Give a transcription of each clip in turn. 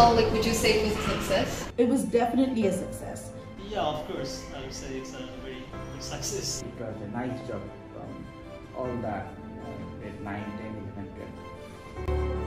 all, like, would you say it was a success? It was definitely a success. Yeah, of course. I would say it's a very good success. It was a nice job from all the uh, grade 9, 10, 11, 12.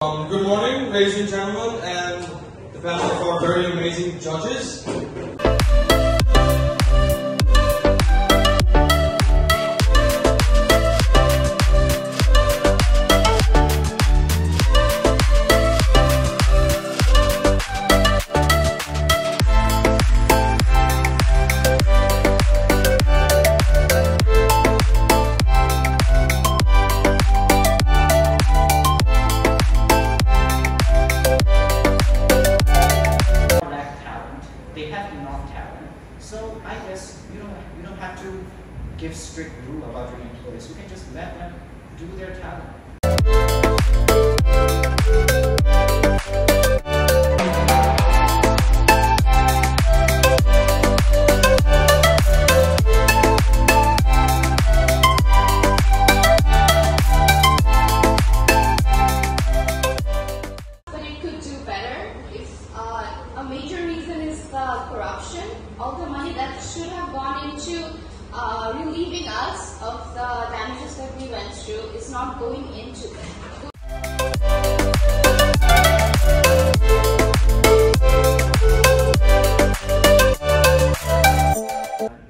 Um, good morning, ladies and gentlemen, and the panel of our very amazing judges. A major reason is the corruption, all the money that should have gone into uh, relieving us of the damages that we went through is not going into them.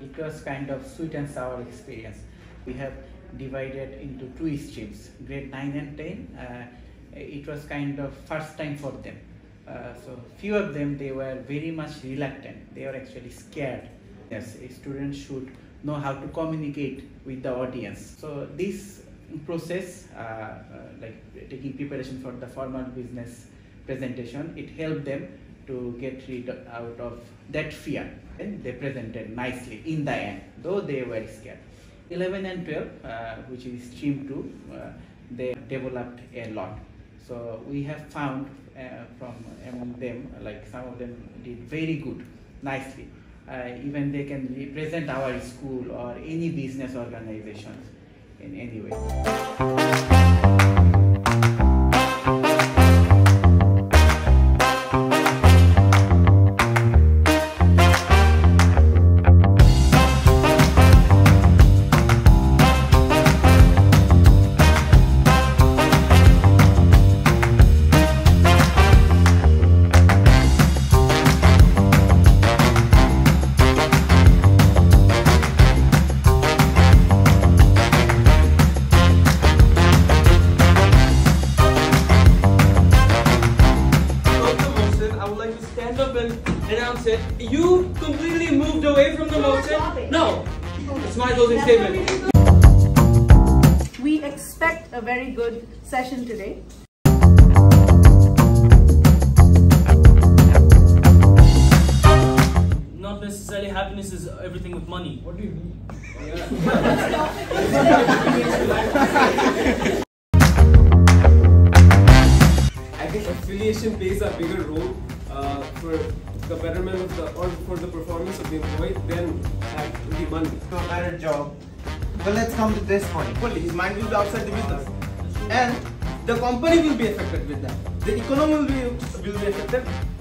It was kind of sweet and sour experience. We have divided into two streams, grade 9 and 10. Uh, it was kind of first time for them. Uh, so few of them, they were very much reluctant. They were actually scared. Yes, a student should know how to communicate with the audience. So this process, uh, uh, like taking preparation for the formal business presentation, it helped them to get rid out of that fear. And they presented nicely in the end, though they were scared. 11 and 12, uh, which is stream 2, uh, they developed a lot. So we have found from among them, like some of them did very good, nicely. Uh, even they can represent our school or any business organizations in any way. Good session today. Not necessarily happiness is everything with money. What do you mean? I think affiliation plays a bigger role uh, for the betterment of the or for the performance of the employee than the money. to a better job. Well, let's come to this point. Fully, his mind will be outside the business, and the company will be affected with that. The economy will be will be affected.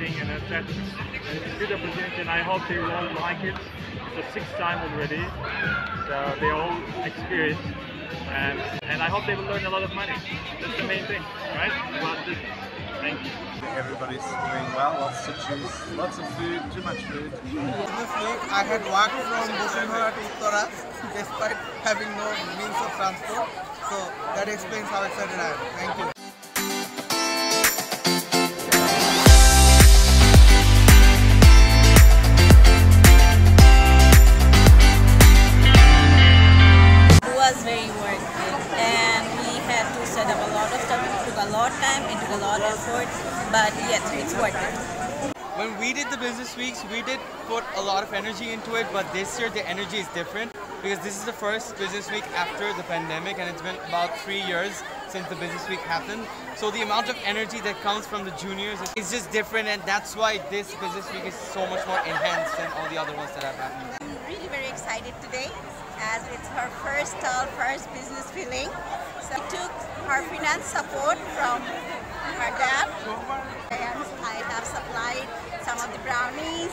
For and aesthetics. And it's a good opportunity and I hope they will all like it. It's the sixth time already, so they all experienced and, and I hope they will learn a lot of money. That's the main thing, right? Well, just, thank you. Everybody's doing well, lots of juice, lots of food, too much food. Honestly, I had walked from Bashundhara to Uttara despite having no means of transport. So that explains how excited I am. Thank you. Lot of time, it took a lot of effort, but yes, it's worth it. When we did the business weeks, we did put a lot of energy into it, but this year the energy is different because this is the first business week after the pandemic and it's been about three years since the business week happened. So the amount of energy that comes from the juniors is just different and that's why this business week is so much more enhanced than all the other ones that have happened. I'm really very excited today as it's her first stall, first business feeling. So we took her finance support from her dad and I have supplied some of the brownies,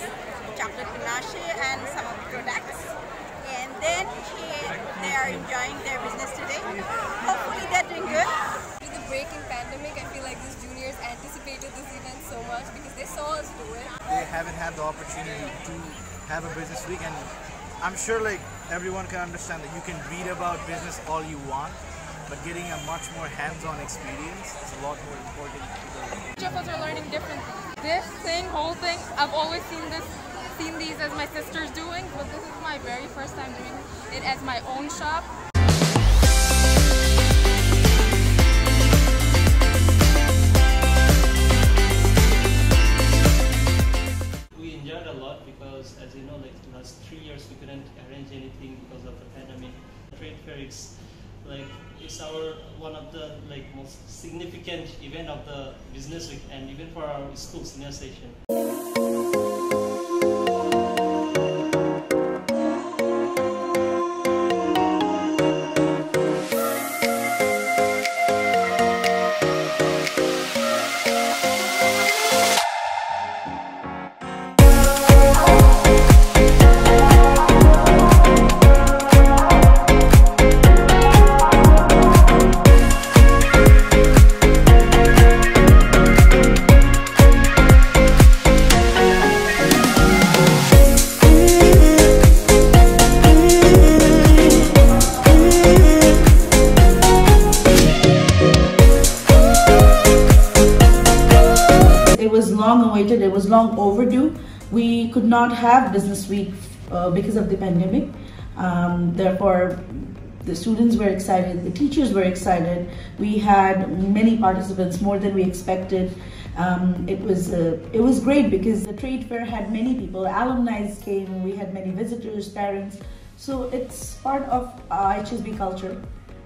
chocolate ganache and some of the products. And then he, they are enjoying their business today. Hopefully they're doing good. With the break in pandemic, I feel like these juniors anticipated this event so much because they saw us do it. They haven't had the opportunity to have a business week and I'm sure like everyone can understand that you can read about business all you want, but getting a much more hands-on experience is a lot more important to the Each of us are learning differently. This thing, whole thing, I've always seen this, seen these as my sisters doing, but this is my very first time doing it as my own shop. We enjoyed a lot because, as you know, like the last three years we couldn't arrange anything because of the pandemic. Trade fair is like it's our one of the like most significant event of the business week and even for our school senior session. Was long awaited, it was long overdue. We could not have Business Week uh, because of the pandemic. Um, therefore, the students were excited, the teachers were excited. We had many participants, more than we expected. Um, it was uh, it was great because the trade fair had many people. Alumni came. We had many visitors, parents. So it's part of uh, HSB culture,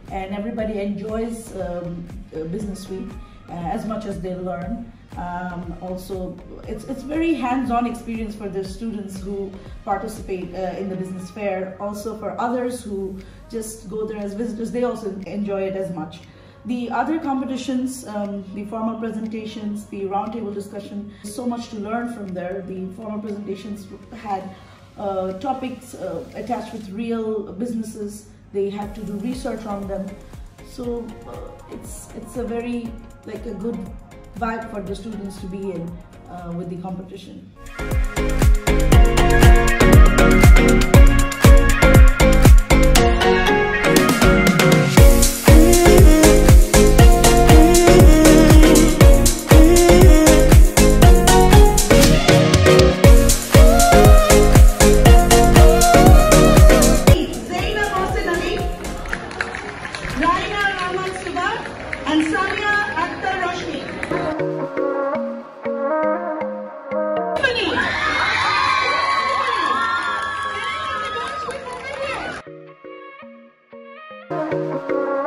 and everybody enjoys um, uh, Business Week uh, as much as they learn. Um, also, it's it's very hands-on experience for the students who participate uh, in the business fair. Also for others who just go there as visitors, they also enjoy it as much. The other competitions, um, the formal presentations, the roundtable discussion, so much to learn from there. The formal presentations had uh, topics uh, attached with real businesses. They had to do research on them. So uh, it's it's a very like a good vibe for the students to be in uh, with the competition. Thank